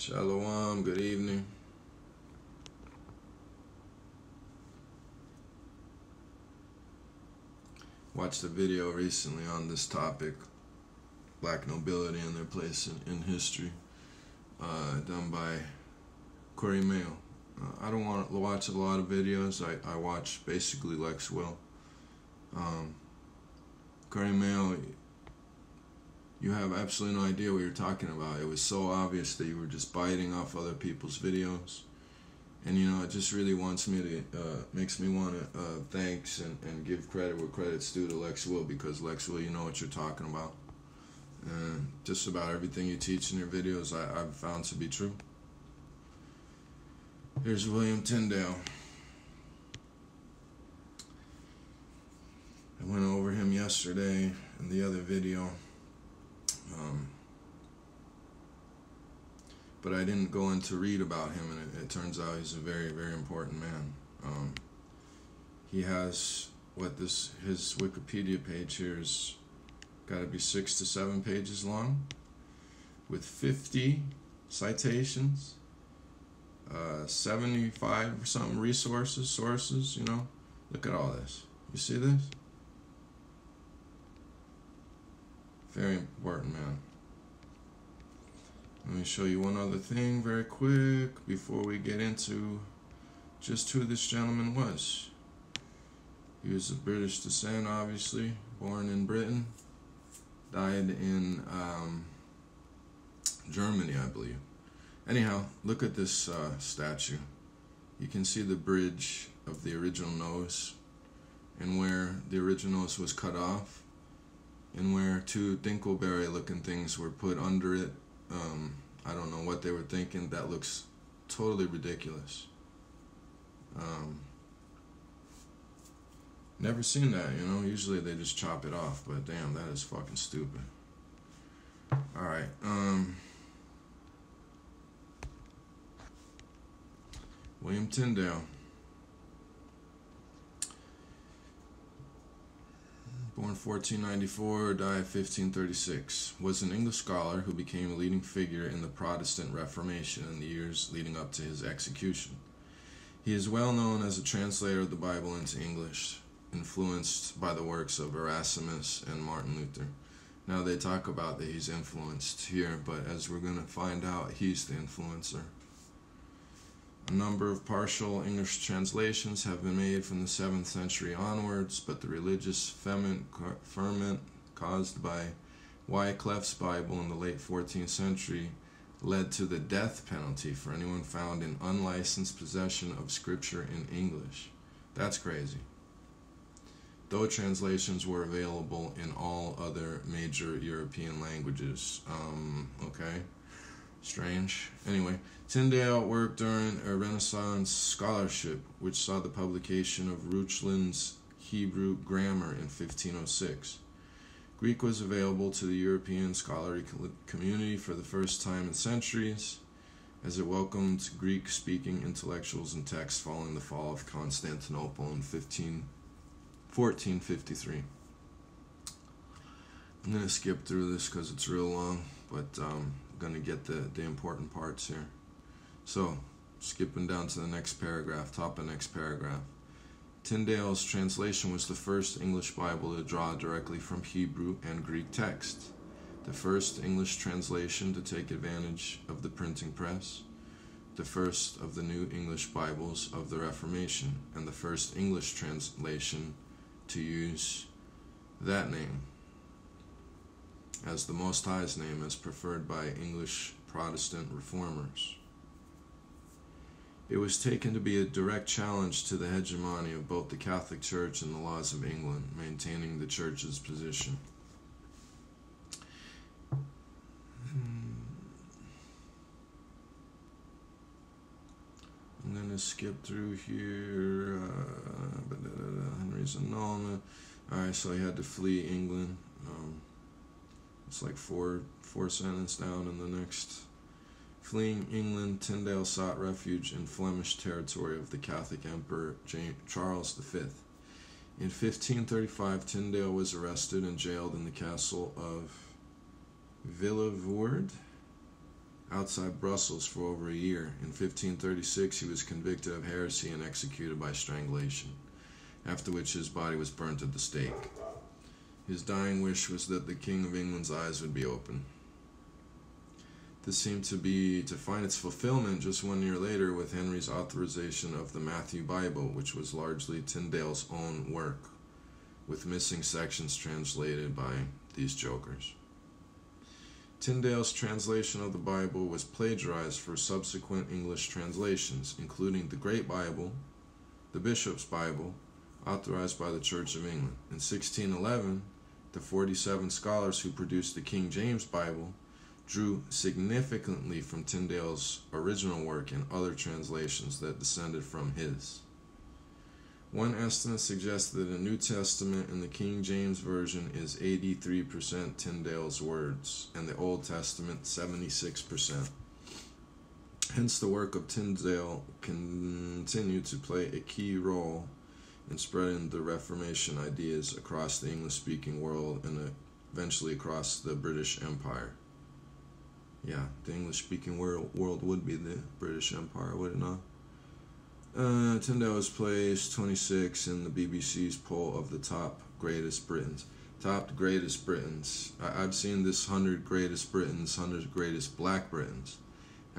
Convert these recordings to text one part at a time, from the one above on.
Shalom, good evening. Watched a video recently on this topic, black nobility and their place in, in history, uh, done by Corey Mayo. Uh, I don't want to watch a lot of videos. I, I watch basically Lex Will. Um, Corey Mayo, you have absolutely no idea what you're talking about. It was so obvious that you were just biting off other people's videos. And you know, it just really wants me to, uh, makes me want to uh, thanks and, and give credit where credit's due to Lex Will because Lex Will, you know what you're talking about. And just about everything you teach in your videos, I, I've found to be true. Here's William Tyndale. I went over him yesterday in the other video. Um, but I didn't go in to read about him, and it, it turns out he's a very, very important man. Um, he has what this his Wikipedia page here is got to be six to seven pages long, with 50 citations, uh, 75 or something resources, sources. You know, look at all this. You see this? Very important, man. Let me show you one other thing very quick before we get into just who this gentleman was. He was of British descent, obviously, born in Britain, died in um, Germany, I believe. Anyhow, look at this uh, statue. You can see the bridge of the original nose and where the original nose was cut off and where two Dinkleberry looking things were put under it. Um, I don't know what they were thinking. That looks totally ridiculous. Um, never seen that, you know. Usually they just chop it off, but damn, that is fucking stupid. All right. Um, William Tyndale. Born 1494, died 1536, was an English scholar who became a leading figure in the Protestant Reformation in the years leading up to his execution. He is well known as a translator of the Bible into English, influenced by the works of Erasmus and Martin Luther. Now they talk about that he's influenced here, but as we're going to find out, he's the influencer. A number of partial English translations have been made from the 7th century onwards, but the religious ferment caused by Wycliffe's Bible in the late 14th century led to the death penalty for anyone found in unlicensed possession of scripture in English. That's crazy. Though translations were available in all other major European languages. Um, okay. Strange. Anyway, Tyndale worked during a Renaissance scholarship, which saw the publication of Reuchlin's Hebrew grammar in 1506. Greek was available to the European scholarly community for the first time in centuries, as it welcomed Greek speaking intellectuals and texts following the fall of Constantinople in 15, 1453. I'm going to skip through this because it's real long, but um, going to get the, the important parts here. So, skipping down to the next paragraph, top of next paragraph. Tyndale's translation was the first English Bible to draw directly from Hebrew and Greek text, the first English translation to take advantage of the printing press, the first of the new English Bibles of the Reformation, and the first English translation to use that name as the Most High's name as preferred by English Protestant reformers. It was taken to be a direct challenge to the hegemony of both the Catholic Church and the laws of England, maintaining the Church's position. Hmm. I'm going to skip through here. Uh, Henry's annulment. Alright, so he had to flee England. Um, it's like four four sentences down in the next. Fleeing England, Tyndale sought refuge in Flemish territory of the Catholic Emperor James, Charles V. In 1535, Tyndale was arrested and jailed in the castle of Vilvoorde. outside Brussels for over a year. In 1536, he was convicted of heresy and executed by strangulation, after which his body was burnt at the stake. His dying wish was that the King of England's eyes would be open. This seemed to be to find its fulfillment just one year later with Henry's authorization of the Matthew Bible, which was largely Tyndale's own work, with missing sections translated by these jokers. Tyndale's translation of the Bible was plagiarized for subsequent English translations, including the Great Bible, the Bishop's Bible, authorized by the Church of England. In 1611, the 47 scholars who produced the King James Bible drew significantly from Tyndale's original work and other translations that descended from his. One estimate suggests that the New Testament in the King James Version is 83% Tyndale's words, and the Old Testament 76%. Hence, the work of Tyndale continued to play a key role in spreading the Reformation ideas across the English speaking world and eventually across the British Empire. Yeah, the English speaking world, world would be the British Empire, would it not? Uh, Tyndale was placed 26 in the BBC's poll of the top greatest Britons. Top greatest Britons. I- have seen this 100 greatest Britons, 100 greatest black Britons.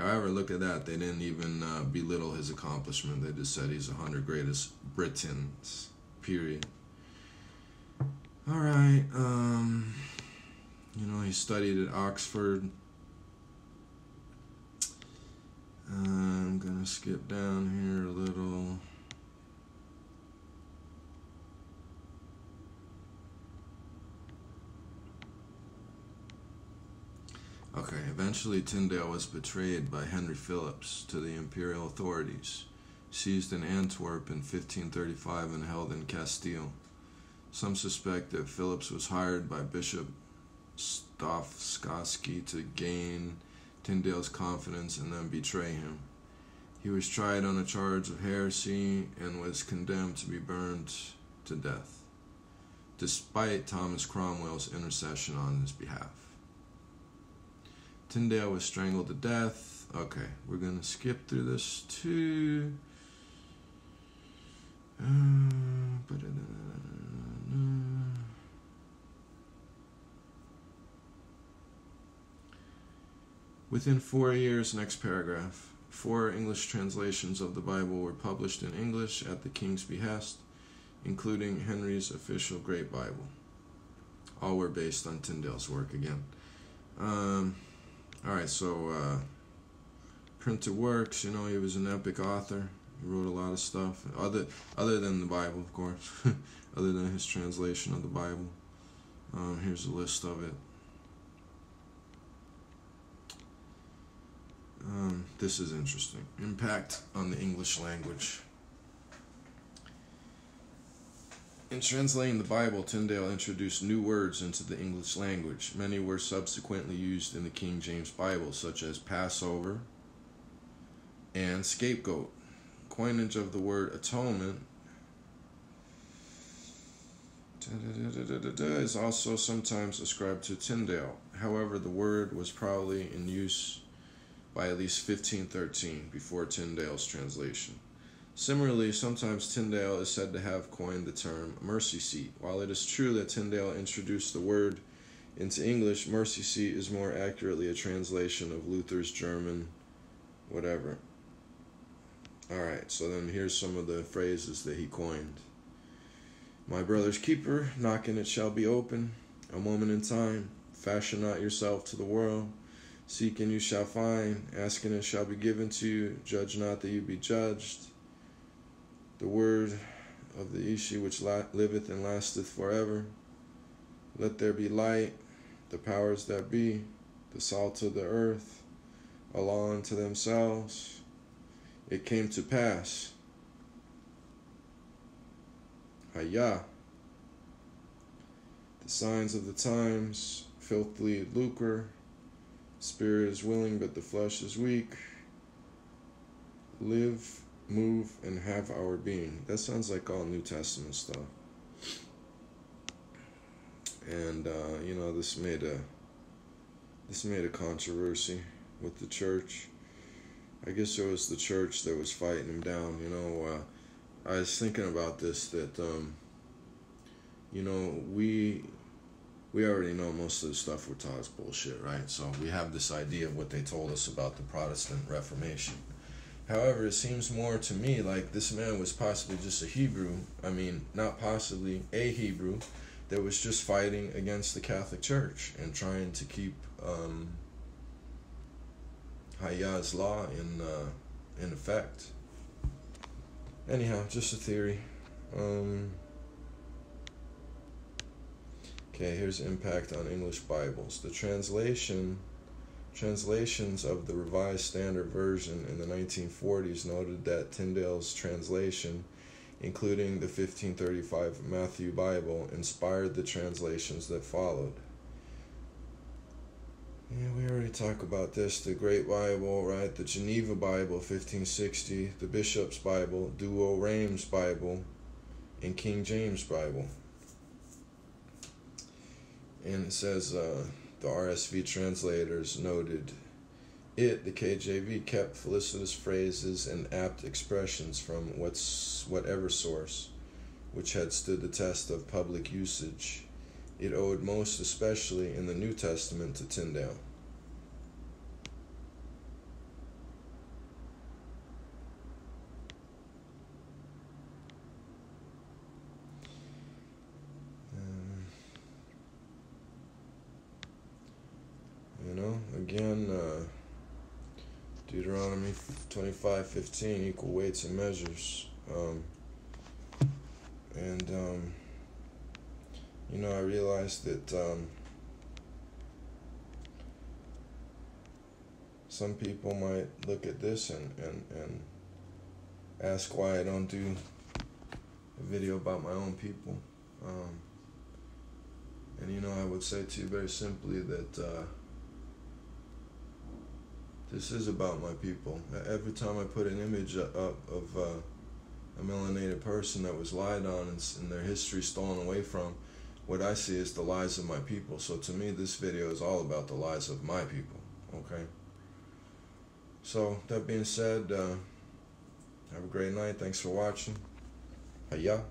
However, look at that. They didn't even uh, belittle his accomplishment. They just said he's 100 greatest Britons. Period. All right. Um, you know, he studied at Oxford. I'm gonna skip down here a little. Okay, eventually Tyndale was betrayed by Henry Phillips to the imperial authorities, seized in Antwerp in 1535 and held in Castile. Some suspect that Phillips was hired by Bishop Stofskoski to gain Tyndale's confidence and then betray him. He was tried on a charge of heresy and was condemned to be burned to death, despite Thomas Cromwell's intercession on his behalf. Tyndale was strangled to death. Okay, we're going to skip through this too. Uh, Within four years, next paragraph, four English translations of the Bible were published in English at the king's behest, including Henry's official Great Bible. All were based on Tyndale's work again. Um, all right, so uh, printed works. You know, he was an epic author. He wrote a lot of stuff, other other than the Bible, of course, other than his translation of the Bible. Um, here's a list of it. Um, this is interesting. Impact on the English language. In translating the Bible, Tyndale introduced new words into the English language. Many were subsequently used in the King James Bible, such as Passover and scapegoat. Coinage of the word atonement is also sometimes ascribed to Tyndale. However, the word was probably in use by at least 1513 before Tyndale's translation. Similarly, sometimes Tyndale is said to have coined the term mercy seat. While it is true that Tyndale introduced the word into English, mercy seat is more accurately a translation of Luther's German, whatever. Alright, so then here's some of the phrases that he coined. My brother's keeper, knocking it shall be open. A moment in time, fashion not yourself to the world. Seek and you shall find, ask and it shall be given to you, judge not that you be judged. The word of the Ishi which liveth and lasteth forever. Let there be light, the powers that be, the salt of the earth, Allah unto themselves. It came to pass. Hayah. The signs of the times, filthily lucre, Spirit is willing, but the flesh is weak. Live, move, and have our being. That sounds like all New Testament stuff. And uh, you know, this made a this made a controversy with the church. I guess it was the church that was fighting him down. You know, uh, I was thinking about this that, um, you know, we we already know most of the stuff we're taught is bullshit, right? So we have this idea of what they told us about the Protestant Reformation. However, it seems more to me like this man was possibly just a Hebrew. I mean, not possibly a Hebrew that was just fighting against the Catholic Church and trying to keep um, Hayyah's law in uh, in effect. Anyhow, just a theory. Um, okay, here's impact on English Bibles. The translation translations of the Revised Standard Version in the 1940s noted that Tyndale's translation, including the 1535 Matthew Bible, inspired the translations that followed. Yeah, we already talked about this. The Great Bible, right? The Geneva Bible, 1560. The Bishop's Bible, Douay-Rheims Bible, and King James Bible. And it says uh, the RSV translators noted it, the KJV, kept felicitous phrases and apt expressions from what's whatever source, which had stood the test of public usage it owed most especially in the New Testament to Tyndale. Um, you know, again, uh, Deuteronomy 25 15, equal weights and measures. Um, and, um, you know, I realized that um, some people might look at this and, and, and ask why I don't do a video about my own people. Um, and, you know, I would say to you very simply that uh, this is about my people. Every time I put an image up of uh, a melanated person that was lied on and, and their history stolen away from, what I see is the lives of my people. So to me, this video is all about the lives of my people. Okay. So that being said, uh, have a great night. Thanks for watching. Hiya.